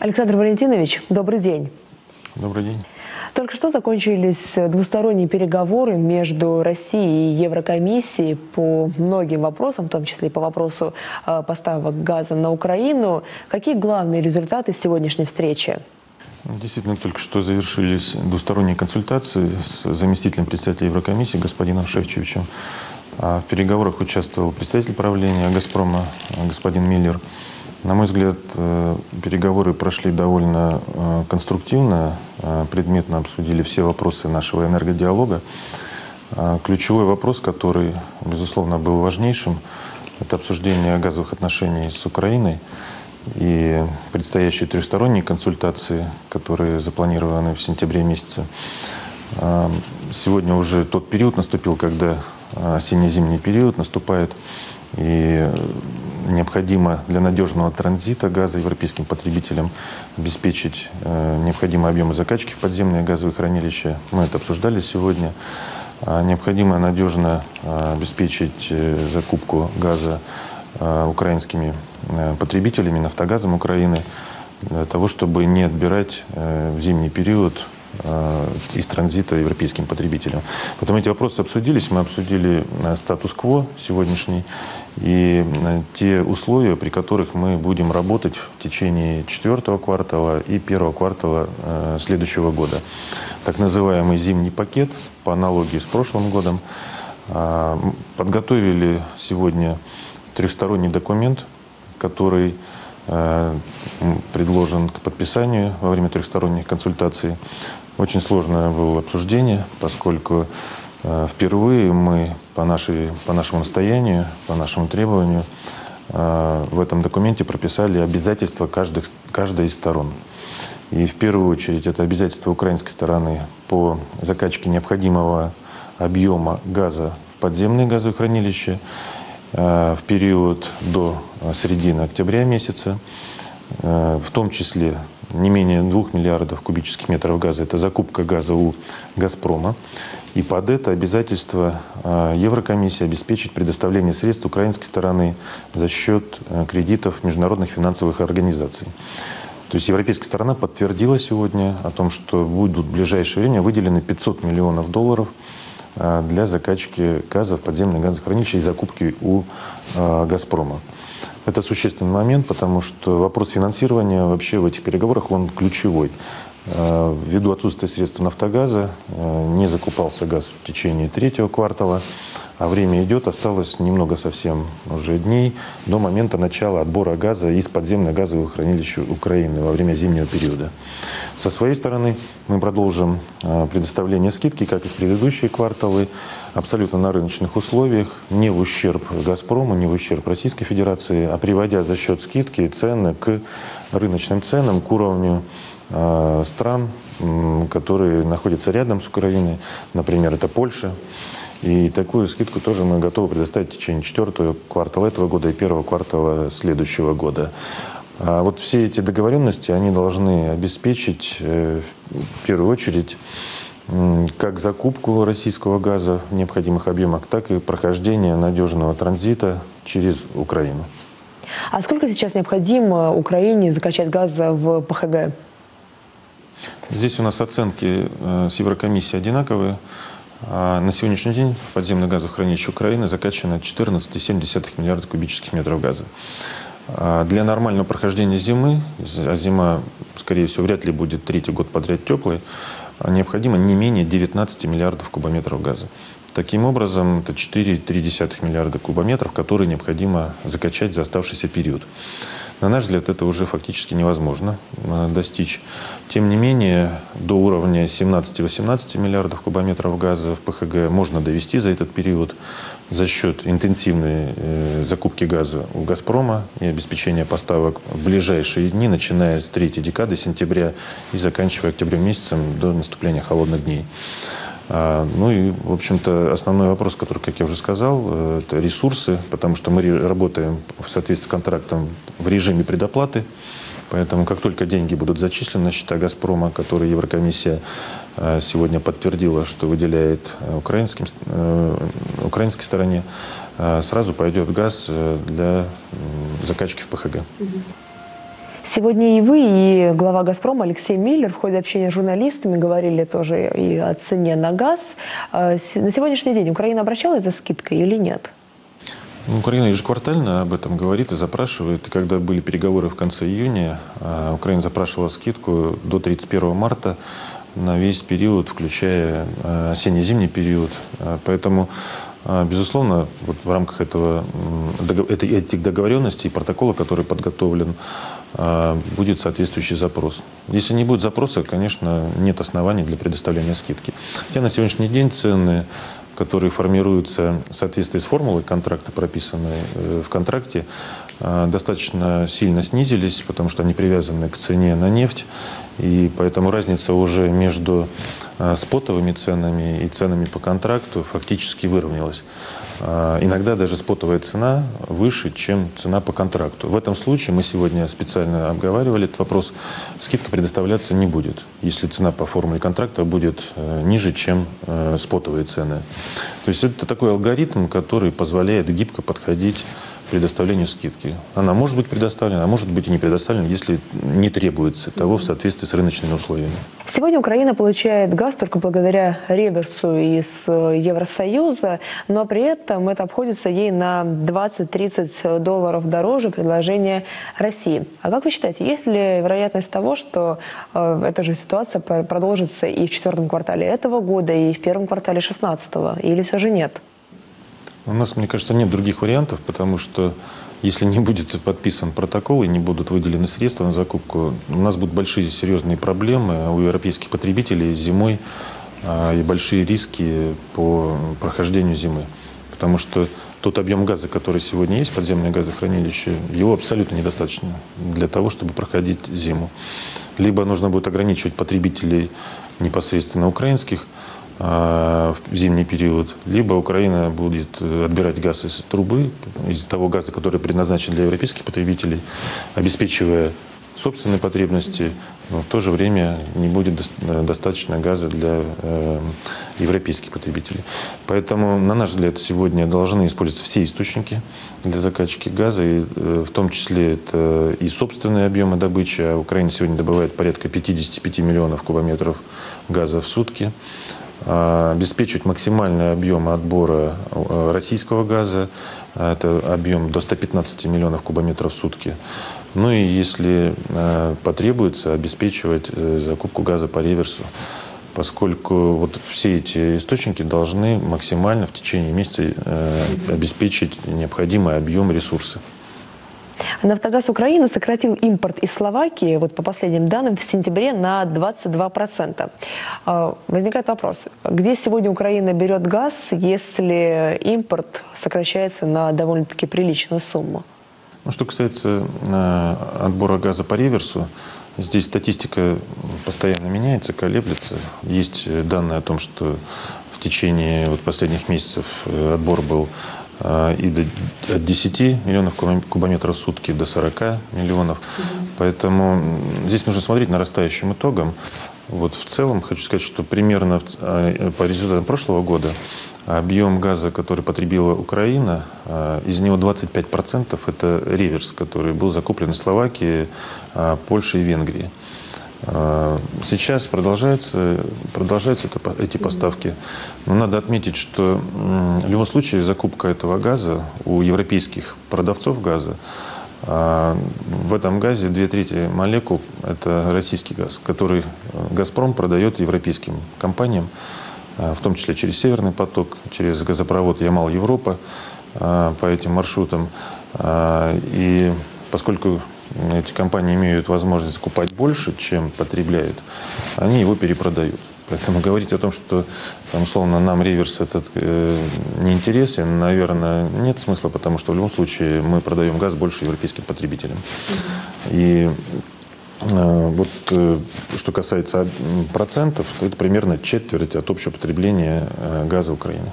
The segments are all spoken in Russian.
Александр Валентинович, добрый день. Добрый день. Только что закончились двусторонние переговоры между Россией и Еврокомиссией по многим вопросам, в том числе и по вопросу э, поставок газа на Украину. Какие главные результаты сегодняшней встречи? Действительно, только что завершились двусторонние консультации с заместителем председателя Еврокомиссии господином Шевчевичем. А в переговорах участвовал представитель правления «Газпрома» господин Миллер. На мой взгляд, э, переговоры прошли довольно э, конструктивно, э, предметно обсудили все вопросы нашего энергодиалога. Ключевой вопрос, который, безусловно, был важнейшим, это обсуждение газовых отношений с Украиной и предстоящие трехсторонние консультации, которые запланированы в сентябре месяце. Сегодня уже тот период наступил, когда осенне-зимний период наступает, и необходимо для надежного транзита газа европейским потребителям обеспечить э, необходимые объемы закачки в подземные газовые хранилища. Мы это обсуждали сегодня. А необходимо надежно э, обеспечить э, закупку газа украинскими потребителями, нафтогазом Украины, для того, чтобы не отбирать в зимний период из транзита европейским потребителям. Потом эти вопросы обсудились. Мы обсудили статус-кво сегодняшний и э, те условия, при которых мы будем работать в течение четвертого квартала и первого квартала э, следующего года. Так называемый зимний пакет по аналогии с прошлым годом. А, подготовили сегодня трехсторонний документ, который э, предложен к подписанию во время трехсторонних консультаций. Очень сложное было обсуждение, поскольку впервые мы по, нашей, по нашему настоянию, по нашему требованию э, в этом документе прописали обязательства каждых, каждой из сторон. И в первую очередь это обязательство украинской стороны по закачке необходимого объема газа в подземные газовые хранилища э, в период до середины октября месяца, в том числе не менее 2 миллиардов кубических метров газа. Это закупка газа у «Газпрома». И под это обязательство а, Еврокомиссии обеспечить предоставление средств украинской стороны за счет э, кредитов международных финансовых организаций. То есть европейская сторона подтвердила сегодня о том, что будут в ближайшее время выделены 500 миллионов долларов а, для закачки газа в подземные газохранилища и закупки у «Газпрома». Это существенный момент, потому что вопрос финансирования вообще в этих переговорах, он ключевой. Э, ввиду отсутствия средств «Нафтогаза» э, не закупался газ в течение третьего квартала, а время идет, осталось немного совсем уже дней до момента начала отбора газа из подземных газовых хранилищ Украины во время зимнего периода. Со своей стороны мы продолжим э, предоставление скидки, как и в предыдущие кварталы, абсолютно на рыночных условиях, не в ущерб «Газпрому», не в ущерб Российской Федерации, а приводя за счет скидки цены к рыночным ценам, к уровню Э, стран, которые находятся рядом с Украиной, например, это Польша. И такую скидку тоже мы готовы предоставить в течение четвертого квартала этого года и первого квартала следующего года. А вот все эти договоренности, они должны обеспечить э, в первую очередь как закупку российского газа в необходимых объемах, так и прохождение надежного транзита через Украину. А сколько сейчас необходимо Украине закачать газа в ПХГ? Здесь у нас оценки э, с Еврокомиссией одинаковые. А на сегодняшний день в подземных газохранилищах Украины закачано 14,7 миллиарда кубических метров газа. А для нормального прохождения зимы, а зима, скорее всего, вряд ли будет третий год подряд теплой, необходимо не менее 19 миллиардов кубометров газа. Таким образом, это 4,3 миллиарда кубометров, которые необходимо закачать за оставшийся период. На наш взгляд, это уже фактически невозможно э, достичь. Тем не менее, до уровня 17-18 миллиардов кубометров газа в ПХГ можно довести за этот период за счет интенсивной э, закупки газа у «Газпрома» и обеспечения поставок в ближайшие дни, начиная с третьей декады сентября и заканчивая октябрем месяцем до наступления холодных дней. А, ну и, в общем-то, основной вопрос, который, как я уже сказал, э, это ресурсы, потому что мы работаем в соответствии с контрактом в режиме предоплаты. Поэтому как только деньги будут зачислены на счета «Газпрома», которые Еврокомиссия э, сегодня подтвердила, что выделяет э, украинским, украинской стороне, сразу пойдет газ для закачки в ПХГ. Сегодня и вы, и глава «Газпрома» Алексей Миллер в ходе общения с журналистами говорили тоже и о цене на газ. А, на сегодняшний день Украина обращалась за скидкой или нет? Ну, Украина ежеквартально об этом говорит и запрашивает. Когда были переговоры в конце июня, а, Украина запрашивала скидку до 31 марта на весь период, включая а, осенне-зимний период. Поэтому Безусловно, вот в рамках этого, этих договоренностей и протокола, который подготовлен, будет соответствующий запрос. Если не будет запроса, конечно, нет оснований для предоставления скидки. Хотя на сегодняшний день цены, которые формируются в соответствии с формулой контракта, прописанной э, в контракте, а, достаточно сильно снизились, потому что они привязаны к цене на нефть. И поэтому разница уже между а, спотовыми ценами и ценами по контракту фактически выровнялась. А, иногда даже спотовая цена выше, чем цена по контракту. В этом случае мы сегодня специально обговаривали этот вопрос. Скидка предоставляться не будет, если цена по формуле контракта будет э, ниже, чем э, спотовые цены. То есть это такой алгоритм, который позволяет гибко подходить предоставлению скидки. Она может быть предоставлена, а может быть и не предоставлена, если не требуется того в соответствии с рыночными условиями. Сегодня Украина получает газ только благодаря реверсу из э, Евросоюза, но при этом это обходится ей на 20-30 долларов дороже предложения России. А как вы считаете, есть ли вероятность того, что э, эта же ситуация продолжится и в четвертом квартале этого года, и в первом квартале 16 или все же нет? У нас, мне кажется, нет других вариантов, потому что если не будет подписан протокол и не будут выделены средства на закупку, у нас будут большие серьезные проблемы у европейских потребителей зимой а, и большие риски по прохождению зимы. Потому что тот объем газа, который сегодня есть, подземное газохранилище, его абсолютно недостаточно для того, чтобы проходить зиму. Либо нужно будет ограничивать потребителей непосредственно украинских, в зимний период, либо Украина будет э, отбирать газ из трубы, из того газа, который предназначен для европейских потребителей, обеспечивая собственные потребности, но в то же время не будет э, достаточно газа для э, европейских потребителей. Поэтому, на наш взгляд, сегодня должны использоваться все источники для закачки газа, и, э, в том числе это и собственные объемы добычи. А Украина сегодня добывает порядка 55 миллионов кубометров газа в сутки. А, обеспечивать максимальный объем отбора э, российского газа. Это объем до 115 миллионов кубометров в сутки. Ну и если э, потребуется, обеспечивать э, закупку газа по реверсу поскольку вот все эти источники должны максимально в течение месяца обеспечить необходимый объем ресурсов. Нафтогаз Украины сократил импорт из Словакии, вот по последним данным, в сентябре на 22%. А, возникает вопрос, где сегодня Украина берет газ, если импорт сокращается на довольно-таки приличную сумму? Ну, что касается э, отбора газа по реверсу, здесь статистика постоянно меняется, колеблется. Есть данные о том, что в течение вот последних месяцев э, отбор был и до, от 10 миллионов кубометров в сутки до 40 миллионов. Угу. Поэтому здесь нужно смотреть нарастающим итогом. Вот в целом хочу сказать, что примерно а, по результатам прошлого года объем газа, который потребила Украина, из него 25% это реверс, который был закуплен в Словакии, Польше и Венгрии. А, сейчас продолжаются, продолжаются это, эти поставки. Но надо отметить, что в любом случае закупка этого газа у европейских продавцов газа а, в этом газе две трети молекул – это российский газ, который «Газпром» продает европейским компаниям, а, в том числе через «Северный поток», через газопровод «Ямал-Европа» по этим маршрутам. И поскольку эти компании имеют возможность закупать больше, чем потребляют, они его перепродают. Поэтому говорить о том, что, там, условно, нам реверс этот э, не наверное, нет смысла, потому что в любом случае мы продаем газ больше европейским потребителям. И э, вот э, что касается процентов, то это примерно четверть от общего потребления э, газа Украины.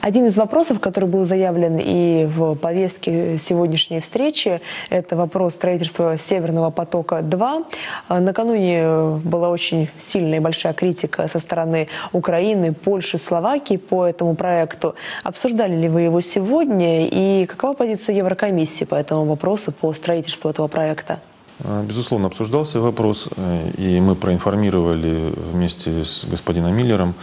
Один из вопросов, который был заявлен и в повестке сегодняшней встречи, это вопрос строительства Северного потока-2. Накануне была очень сильная и большая критика со стороны Украины, Польши, Словакии по этому проекту. Обсуждали ли вы его сегодня и какова позиция Еврокомиссии по этому вопросу, по строительству этого проекта? э, безусловно, обсуждался вопрос, э, и мы проинформировали вместе с господином Миллером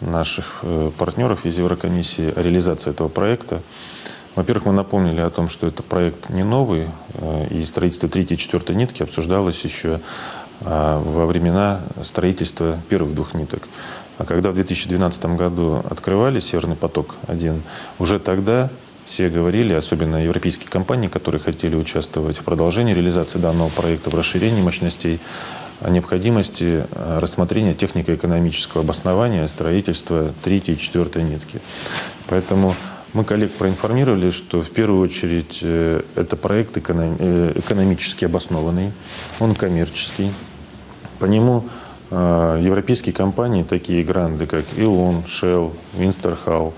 наших партнеров из Еврокомиссии о реализации этого проекта. Во-первых, мы напомнили о том, что это проект не новый, и строительство третьей и четвертой нитки обсуждалось еще во времена строительства первых двух ниток. А когда в 2012 году открывали «Северный поток-1», уже тогда все говорили, особенно европейские компании, которые хотели участвовать в продолжении реализации данного проекта, в расширении мощностей, о необходимости э, рассмотрения технико-экономического обоснования строительства третьей и четвертой нитки. Поэтому мы коллег проинформировали, что в первую очередь э, это проект э, экономически обоснованный, он коммерческий. По нему европейские компании, такие гранды, как ИОН, Shell, Winsterhall,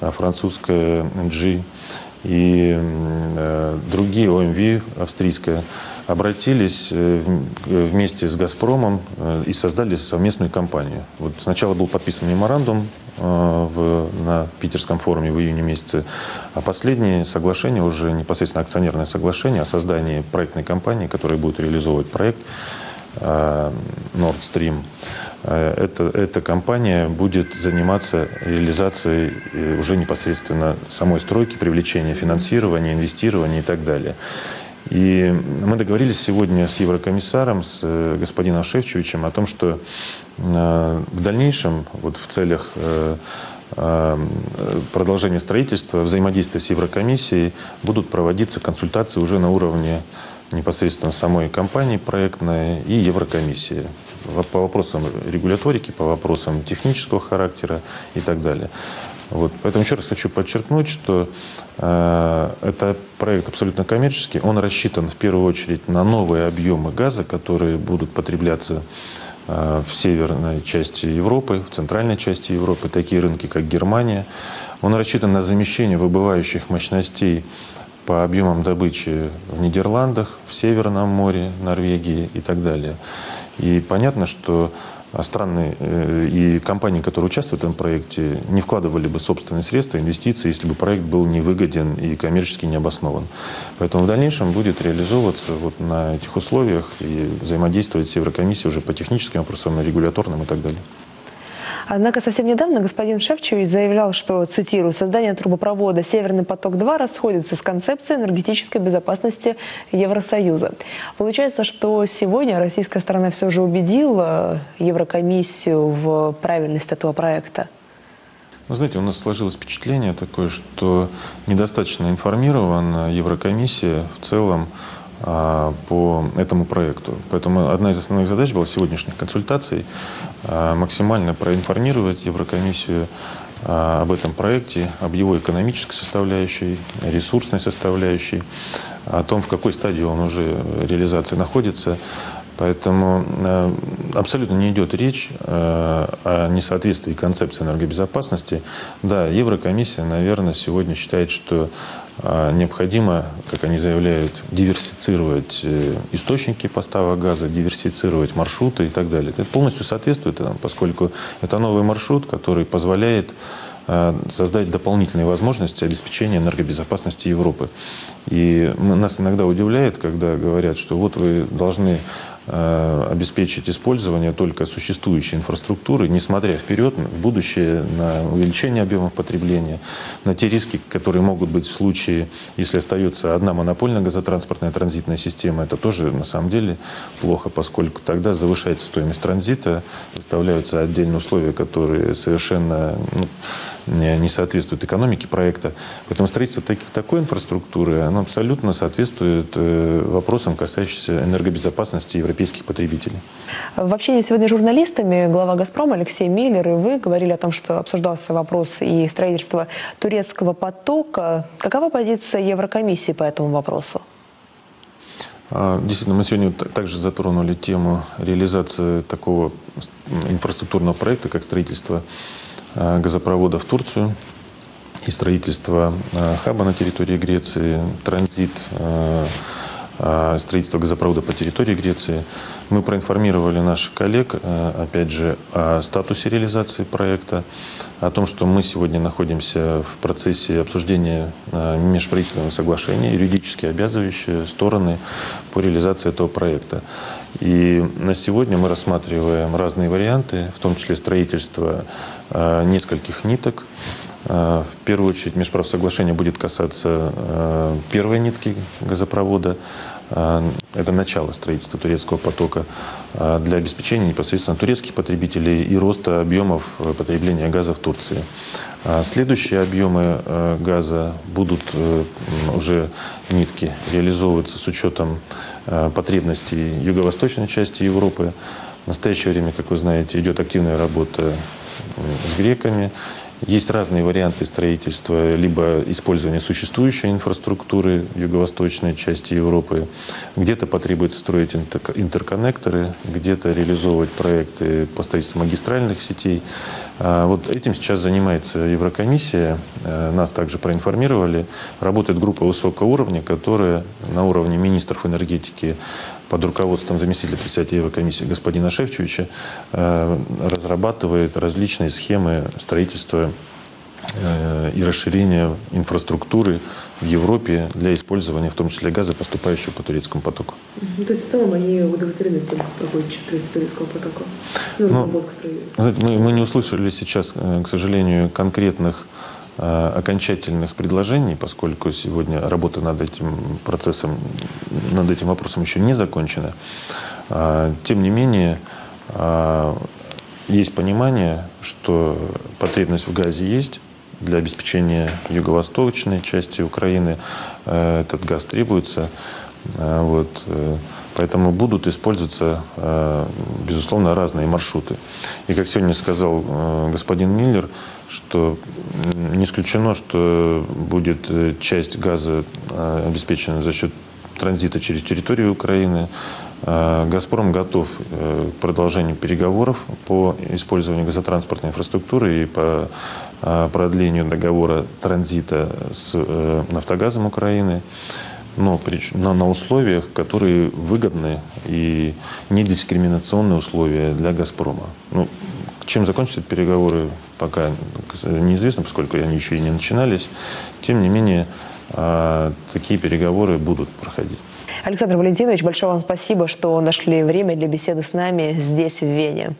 французская MG и э, другие ОМВ, австрийская, обратились э, вместе с «Газпромом» и создали совместную компанию. Вот сначала был подписан меморандум в, на Питерском форуме в июне месяце, а последнее соглашение, уже непосредственно акционерное соглашение о создании проектной компании, которая будет реализовывать проект Nord Stream – Э, эта, эта компания будет заниматься реализацией э, уже непосредственно самой стройки, привлечения финансирования, инвестирования и так далее. И мы договорились сегодня с еврокомиссаром, с э, господином Шевчевичем о том, что в дальнейшем, вот в целях продолжения строительства, взаимодействия с Еврокомиссией будут проводиться консультации уже на уровне непосредственно самой компании проектной и Еврокомиссии по вопросам регуляторики, по вопросам технического характера и так далее. Вот. Поэтому еще раз хочу подчеркнуть, что э, это проект абсолютно коммерческий. Он рассчитан в первую очередь на новые объемы газа, которые будут потребляться э, в северной части Европы, в центральной части Европы, такие рынки, как Германия. Он рассчитан на замещение выбывающих мощностей по объемам добычи в Нидерландах, в Северном море, Норвегии и так далее. И понятно, что страны э, и компании, которые участвуют в этом проекте, не вкладывали бы собственные средства, инвестиции, если бы проект был невыгоден и коммерчески не обоснован. Поэтому в дальнейшем будет реализовываться вот на этих условиях и взаимодействовать с Еврокомиссией уже по техническим вопросам, регуляторным и так далее. Однако совсем недавно господин Шевчевич заявлял, что, цитирую, создание трубопровода «Северный поток-2» расходится с концепцией энергетической безопасности Евросоюза. Получается, что сегодня российская сторона все же убедила Еврокомиссию в правильность этого проекта? Вы знаете, у нас сложилось впечатление такое, что недостаточно информирована Еврокомиссия в целом по этому проекту. Поэтому одна из основных задач была сегодняшних консультаций а, максимально проинформировать Еврокомиссию а, об этом проекте, об его экономической составляющей, ресурсной составляющей, о том, в какой стадии он уже реализации находится. Поэтому абсолютно не идет речь о несоответствии концепции энергобезопасности. Да, Еврокомиссия, наверное, сегодня считает, что а, необходимо, как они заявляют, диверсифицировать э, источники поставок газа, диверсифицировать маршруты и так далее. Это полностью соответствует этому, поскольку это новый маршрут, который позволяет а, создать дополнительные возможности обеспечения энергобезопасности Европы. И нас иногда удивляет, когда говорят, что вот вы должны Э, обеспечить использование только существующей инфраструктуры, несмотря вперед в будущее на увеличение объемов потребления, на те риски, которые могут быть в случае, если остается одна монопольная газотранспортная транзитная система. Это тоже на самом деле плохо, поскольку тогда завышается стоимость транзита, выставляются отдельные условия, которые совершенно ну, не соответствуют экономике проекта. Поэтому строительство таких, такой инфраструктуры оно абсолютно соответствует э, вопросам, касающимся энергобезопасности Европейского европейских потребителей. В общении сегодня с журналистами глава «Газпрома» Алексей Миллер и вы говорили о том, что обсуждался вопрос и строительства турецкого потока. Какова позиция Еврокомиссии по этому вопросу? А, действительно, мы сегодня также затронули тему реализации такого инфраструктурного проекта, как строительство а, газопровода в Турцию и строительство а, хаба на территории Греции, транзит строительства газопровода по территории Греции. Мы проинформировали наших коллег, э, опять же, о статусе реализации проекта, о том, что мы сегодня находимся в процессе обсуждения э, межправительственного соглашения, юридически обязывающие стороны по реализации этого проекта. И на сегодня мы рассматриваем разные варианты, в том числе строительство э, нескольких ниток. Э, в первую очередь межправсоглашение будет касаться э, первой нитки газопровода. Это начало строительства турецкого потока для обеспечения непосредственно турецких потребителей и роста объемов потребления газа в Турции. Следующие объемы газа будут уже нитки реализовываться с учетом Э, потребностей юго-восточной части Европы. В настоящее время, как вы знаете, идет активная работа с греками. Есть разные варианты строительства, либо использование существующей инфраструктуры юго-восточной части Европы. Где-то потребуется строить интерконнекторы, где-то реализовывать проекты по строительству магистральных сетей. А вот этим сейчас занимается Еврокомиссия. Э, нас также проинформировали. Работает группа высокого уровня, которая на уровне министров энергетики под руководством заместителя председателя Еврокомиссии господина Шевчевича э, разрабатывает различные схемы строительства э, и расширения инфраструктуры в Европе для использования, в том числе газа, поступающего по турецкому потоку. Ну, то есть в целом они удовлетворены тем, как проходит сейчас строительство турецкого потока? Ну, ну, мы, мы не услышали сейчас, э, к сожалению, конкретных окончательных предложений, поскольку сегодня работа над этим процессом, над этим вопросом еще не закончена. А, тем не менее, а, есть понимание, что потребность в газе есть, для обеспечения юго-восточной части Украины э, этот газ требуется. Э, вот. Поэтому будут использоваться, безусловно, разные маршруты. И как сегодня сказал господин Миллер, что не исключено, что будет э, часть газа э, обеспечена за счет транзита через территорию Украины. Э, «Газпром» готов к продолжению переговоров по использованию газотранспортной инфраструктуры и по продлению договора транзита с «Нафтогазом» Украины, но, на условиях, которые выгодны и недискриминационные условия для «Газпрома». Ну, чем закончатся переговоры, пока неизвестно, поскольку они еще и не начинались. Тем не менее, а, такие переговоры будут проходить. Александр Валентинович, большое вам спасибо, что нашли время для беседы с нами здесь, в Вене.